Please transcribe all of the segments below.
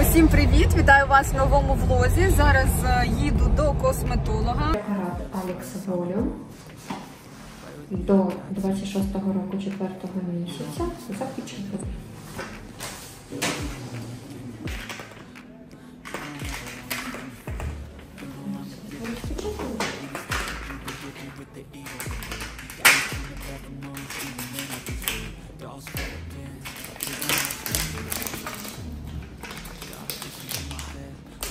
Усім привіт! Вітаю вас в новому влозі. Зараз е, їду до косметолога. Препарат Алекс Волю до 26-го року 4-го місяця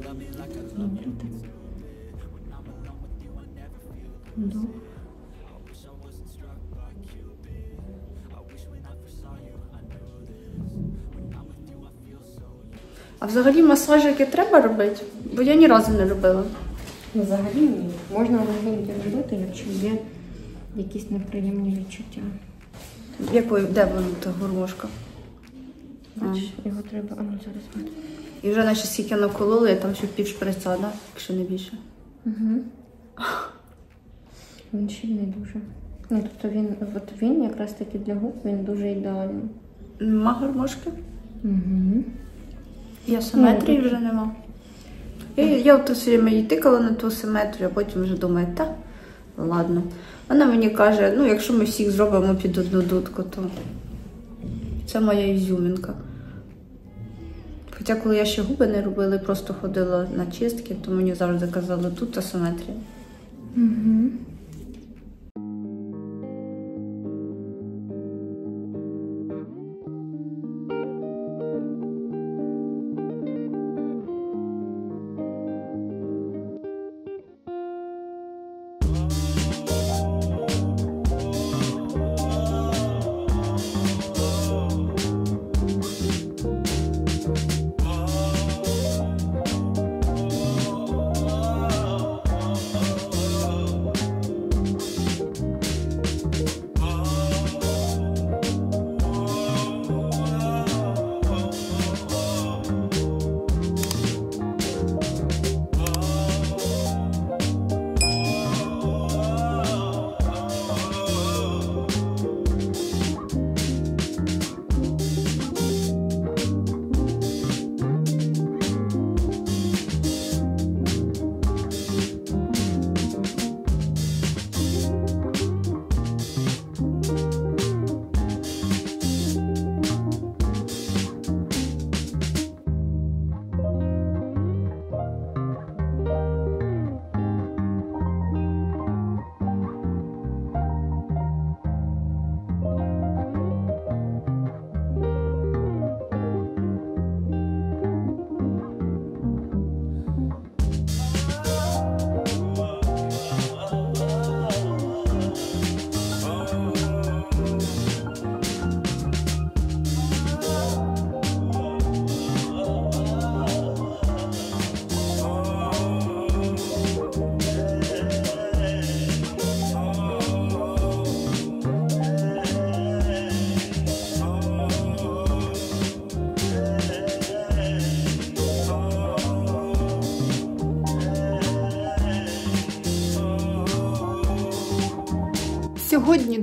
А взагалі масажики треба робити? Бо я ні разу не робила. Взагалі ні. Можна легенько робити, якщо є якісь неприємні відчуття. Якої, де вона та гормошка? Бачиш, його треба. А ну зараз от. І вже наче скільки накололи, я там ще пів шприця, да? якщо не більше. Він щільний дуже. Ну, тобто він, от він якраз таки для губ, він дуже ідеальний. Нема гормошки? Угу. Я симетрії вже нема. Я, я от все время їй тикала на ту симетрію, а потім вже думаю, та ладно. Вона мені каже, ну якщо ми всіх зробимо під одну дудку, то це моя ізюмінка. Хоча коли я ще губи не робила, і просто ходила на чистки, то мені завжди казали, тут асиметрія. Угу.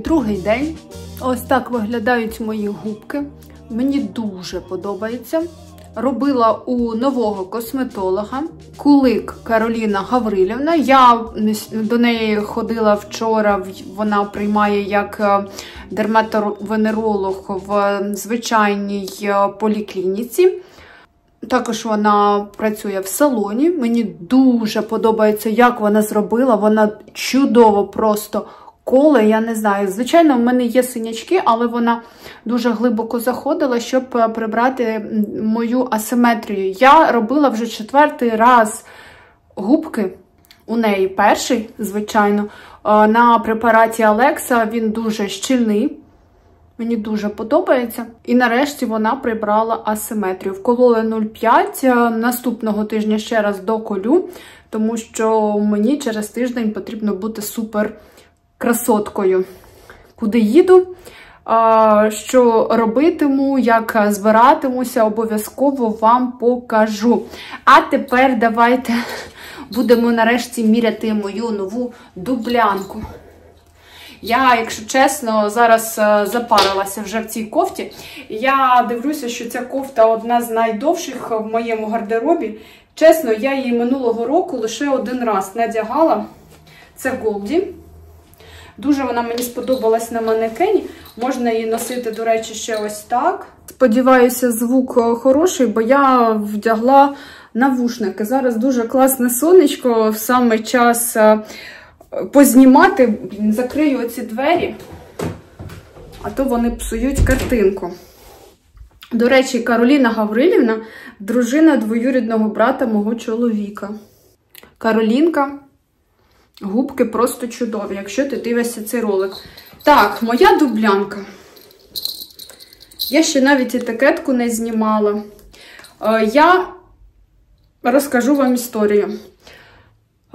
Другий день. Ось так виглядають мої губки. Мені дуже подобається. робила у нового косметолога Кулик Кароліна Гаврилівна. Я до неї ходила вчора. Вона приймає як е, дерматовенеролог в звичайній е, поліклініці. Також вона працює в салоні. Мені дуже подобається, як вона зробила. Вона чудово просто коле, я не знаю. Звичайно, в мене є синячки, але вона дуже глибоко заходила, щоб е, прибрати мою асиметрію. Я робила вже четвертий раз губки. У неї перший, звичайно, е, на препараті Алекса він дуже щільний. Мені дуже подобається. І нарешті вона прибрала асиметрію. Вкололи 0,5. Е, наступного тижня ще раз доколю, тому що мені через тиждень потрібно бути супер красоткою. Куди їду, що робитиму, як збиратимуся, обов'язково вам покажу. А тепер давайте будемо нарешті міряти мою нову дублянку. Я, якщо чесно, зараз е, запарилася вже в цій кофті. Я дивлюся, що ця кофта одна з найдовших в моєму гардеробі. Чесно, я її минулого року лише один раз надягала. Це Голді. Дуже вона мені сподобалась на манекені. Можна її носити, до речі, ще ось так. Сподіваюся, звук е, хороший, бо я вдягла навушники. Зараз дуже класне сонечко, в саме час е, познімати, закрию оці двері, а то вони псують картинку. До речі, Кароліна Гаврилівна дружина двоюрідного брата мого чоловіка. Каролінка. Губки просто чудові, якщо ти дивишся цей ролик. Так, моя дублянка. Я ще навіть етикетку не знімала. Е, я розкажу вам історію.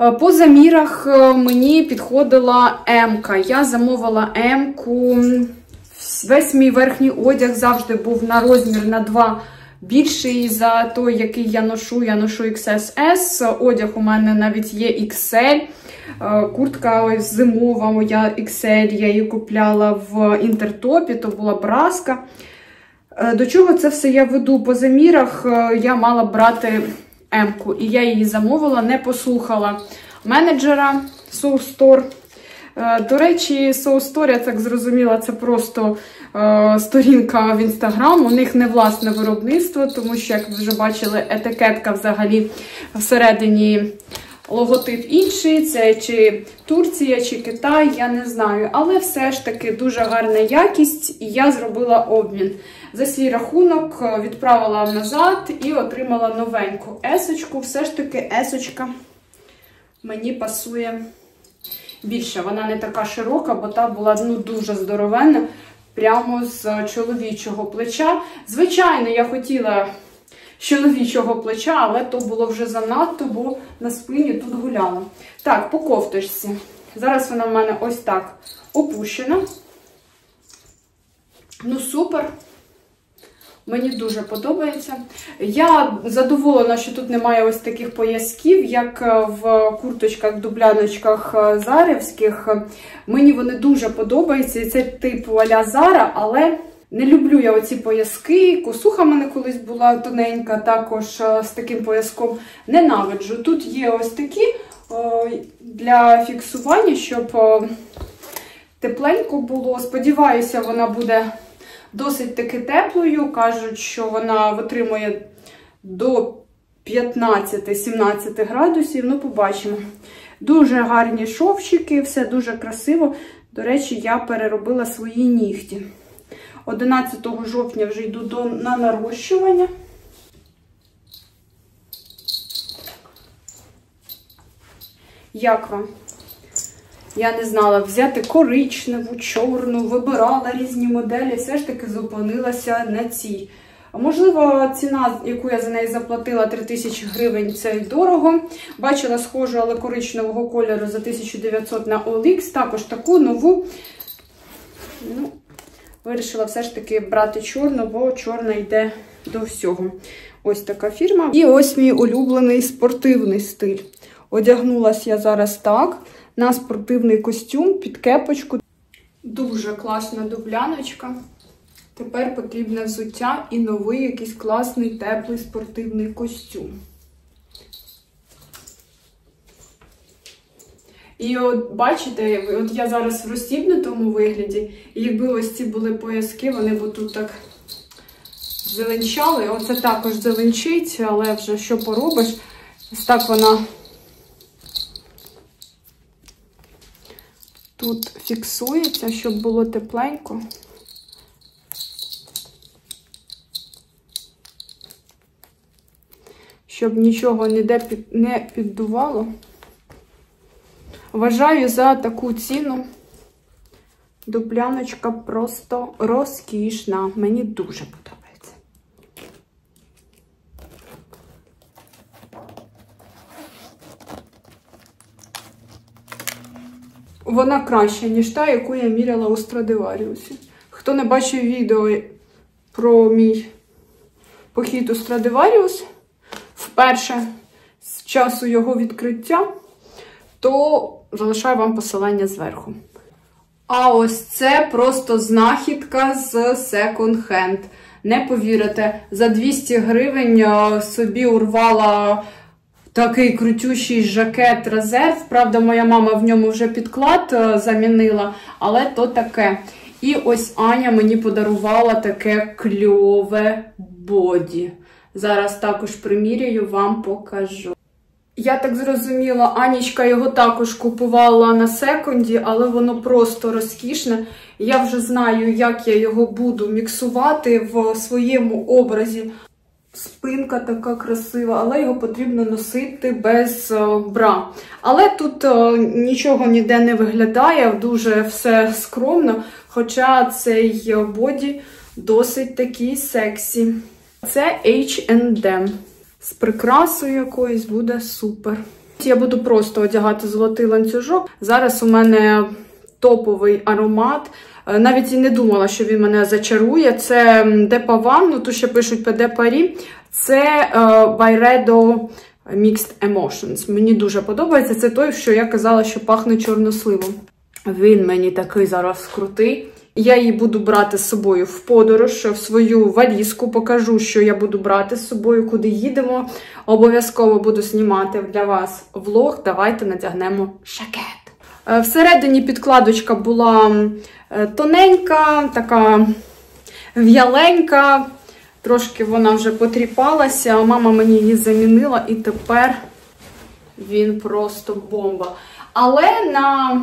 Е, по замірах е, мені підходила М-ка. Я замовила М-ку. Весь мій верхній одяг завжди був на розмір на 2 більший за той, який я ношу. Я ношу XSS. Одяг у мене навіть є XL. Е, куртка ось зимова моя XL, я її купляла в інтертопі, то була браска. Е, до чого це все я веду? По замірах е, я мала брати М-ку, і я її замовила, не послухала менеджера Soul Store. До речі, Soul Store, я так зрозуміла, це просто сторінка в інстаграм. У них не власне виробництво, тому що, як ви вже бачили, етикетка взагалі всередині логотип інший, це чи Турція, чи Китай, я не знаю. Але все ж таки дуже гарна якість, і я зробила обмін. За свій рахунок е, відправила назад і отримала новеньку есочку. Все ж таки, есочка мені пасує більше. Вона не така широка, бо та була ну, дуже здоровенна, прямо з чоловічого плеча. Звичайно, я хотіла чоловічого плеча, але то було вже занадто, бо на спині тут гуляла. Так, по кофточці. Зараз вона в мене ось так опущена. Ну, супер. Мені дуже подобається. Я задоволена, що тут немає ось таких поясків, як в курточках, дубляночках зарівських. Мені вони дуже подобаються. Це типу аля Зара, але не люблю я оці пояски. Косуха в мене колись була тоненька, також е, з таким пояском ненавиджу. Тут є ось такі е, для фіксування, щоб е, тепленько було. Сподіваюся, вона буде досить таки теплою. Кажуть, що вона витримує до 15-17 градусів. Ну, побачимо. Дуже гарні шовчики, все дуже красиво. До речі, я переробила свої нігті. 11 жовтня вже йду до, на нарощування. Як вам? Я не знала, взяти коричневу, чорну, вибирала різні моделі, все ж таки зупинилася на цій. Можливо, ціна, яку я за неї заплатила 3000 гривень, це дорого. Бачила схожу, але коричневого кольору за 1900 на OLX, також таку нову. Ну, Вирішила все ж таки брати чорну, бо чорна йде до всього. Ось така фірма. І ось мій улюблений спортивний стиль. Одягнулася я зараз так, на спортивний костюм під кепочку. Дуже класна дубляночка. Тепер потрібне взуття і новий якийсь класний теплий спортивний костюм. І от бачите, от я зараз в розстібнутому вигляді, і якби ось ці були пояски, вони б тут так зеленчали. Оце також зеленчить, але вже що поробиш? Ось так вона тут фіксується, щоб було тепленько. Щоб нічого ніде не піддувало. Вважаю за таку ціну дупляночка просто розкішна. Мені дуже подобається. Вона краща, ніж та, яку я міряла у Страдиваріусі. Хто не бачив відео про мій похід у Страдиваріус, вперше з часу його відкриття, то залишаю вам посилання зверху. А ось це просто знахідка з Hand. Не повірите, за 200 гривень е, собі урвала такий крутющий жакет резерв. Правда, моя мама в ньому вже підклад е, замінила, але то таке. І ось Аня мені подарувала таке кльове боді. Зараз також приміряю, вам покажу. Я так зрозуміла, Анічка його також купувала на секунді, але воно просто розкішне. Я вже знаю, як я його буду міксувати в своєму образі. Спинка така красива, але його потрібно носити без е, бра. Але тут е, нічого ніде не виглядає, дуже все скромно. Хоча цей боді досить такий сексі. Це H&M. З прикрасою якоюсь буде супер. Я буду просто одягати золотий ланцюжок. Зараз у мене топовий аромат. Е, Навіть і не думала, що він мене зачарує. Це Депаван, ну тут ще пишуть PD Парі. Це е, Byredo Mixed Emotions. Мені дуже подобається. Це той, що я казала, що пахне чорносливом. Він мені такий зараз крутий. Я її буду брати з собою в подорож, в свою валізку. Покажу, що я буду брати з собою, куди їдемо. Обов'язково буду знімати для вас влог. Давайте надягнемо жакет. Е, Всередині підкладочка була е, тоненька, така в'яленька. Трошки вона вже потріпалася. Мама мені її замінила, і тепер він просто бомба. Але на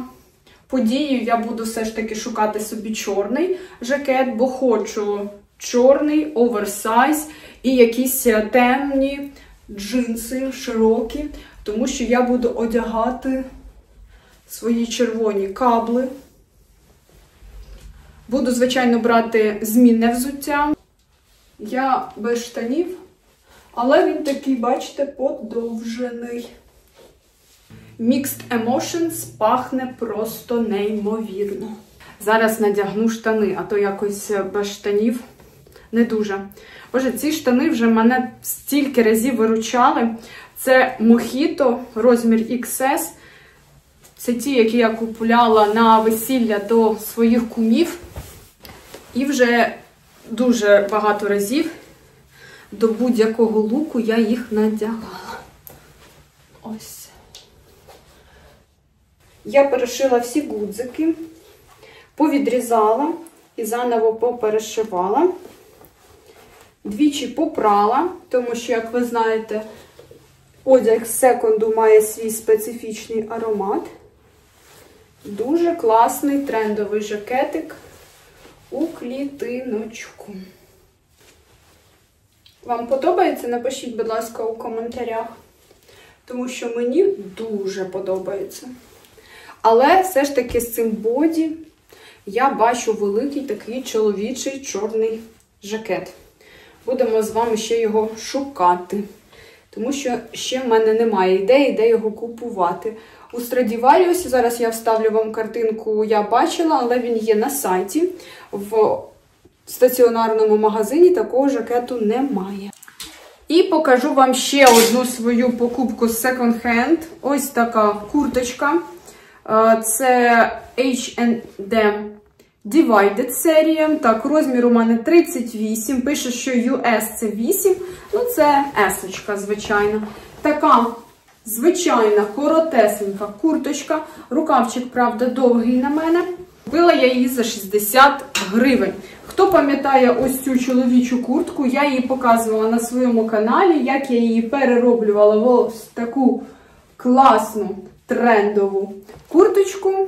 подію я буду все ж таки шукати собі чорний жакет, бо хочу чорний оверсайз і якісь темні джинси широкі, тому що я буду одягати свої червоні кабли. Буду, звичайно, брати змінне взуття. Я без штанів, але він такий, бачите, подовжений. Mixed Emotions пахне просто неймовірно. Зараз надягну штани, а то якось без штанів не дуже. Боже, ці штани вже мене стільки разів виручали. Це Mojito, розмір XS. Це ті, які я купувала на весілля до своїх кумів. І вже дуже багато разів до будь-якого луку я їх надягала. Ось. Я перешила всі гудзики, повідрізала і заново поперешивала. Двічі попрала, тому що, як ви знаєте, одяг з секунду має свій специфічний аромат. Дуже класний трендовий жакетик у клітиночку. Вам подобається? Напишіть, будь ласка, у коментарях. Тому що мені дуже подобається. Але все ж таки з цим боді я бачу великий такий чоловічий чорний жакет. Будемо з вами ще його шукати. Тому що ще в мене немає ідеї, де його купувати. У Страдіваріусі, зараз я вставлю вам картинку, я бачила, але він є на сайті. В стаціонарному магазині такого жакету немає. І покажу вам ще одну свою покупку з Hand. Ось така курточка. Е, Це H&M Divided серія. Так, розмір у мене 38. Пише, що US це 8. Ну, це S, звичайно. Така звичайна, коротесенька курточка. Рукавчик, правда, довгий на мене. Купила я її за 60 гривень. Хто пам'ятає ось цю чоловічу куртку, я її показувала на своєму каналі, як я її перероблювала в ось таку класну трендову курточку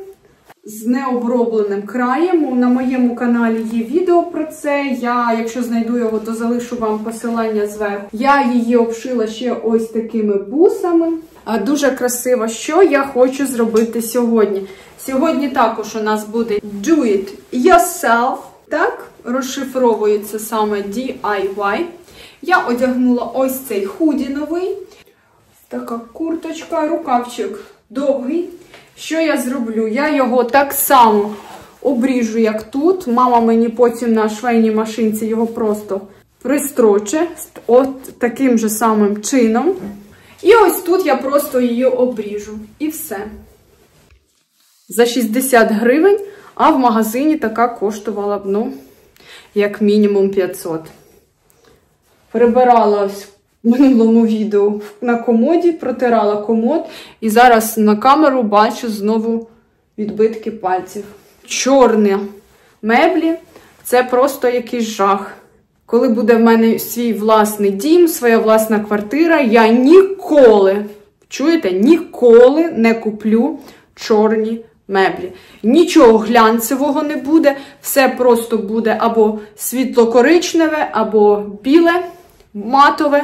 з необробленим краєм. На моєму каналі є відео про це. Я, якщо знайду його, то залишу вам посилання зверху. Я її обшила ще ось такими бусами. Дуже красиво. Що я хочу зробити сьогодні? Сьогодні також у нас буде Do It Yourself. Так, розшифровується саме DIY. Я одягнула ось цей худі новий. Така курточка, рукавчик довгий. Що я зроблю? Я його так само обріжу, як тут. Мама мені потім на швейній машинці його просто пристроче. От таким же самим чином. І ось тут я просто її обріжу. І все. За 60 гривень, а в магазині така коштувала б, ну, як мінімум 500. Прибирала минулому відео на комоді, протирала комод, і зараз на камеру бачу знову відбитки пальців. Чорні меблі це просто якийсь жах. Коли буде в мене свій власний дім, своя власна квартира, я ніколи, чуєте, ніколи не куплю чорні меблі. Нічого глянцевого не буде, все просто буде або світло-коричневе, або біле, матове.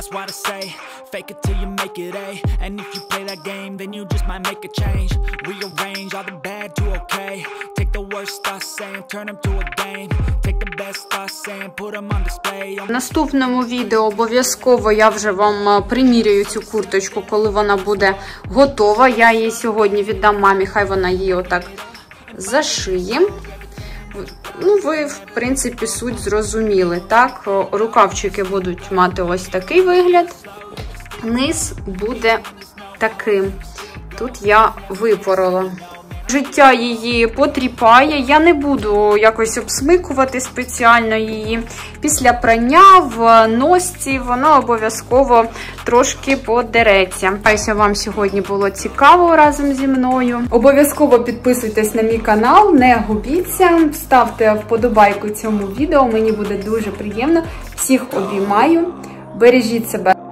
Uh, That's why I say, fake it till you make it A. And if you play that game, then you just might make a change. Rearrange all the bad to okay. Take the worst thoughts saying, turn them to a game. Take the best thoughts saying, put them on display. В наступному відео обов'язково я вже вам е, приміряю цю курточку, коли вона буде готова. Я її сьогодні віддам мамі, хай вона її отак зашиє. Ну, ви, в принципі, суть зрозуміли. Так, рукавчики будуть мати ось такий вигляд. Низ буде таким. Тут я випорола. Життя її потріпає. Я не буду якось обсмикувати спеціально її. Після прання в носці вона обов'язково трошки подереться. Сподіваюся, вам сьогодні було цікаво разом зі мною. Обов'язково підписуйтесь на мій канал, не губіться, ставте вподобайку цьому відео. Мені буде дуже приємно. Всіх обіймаю. Бережіть себе.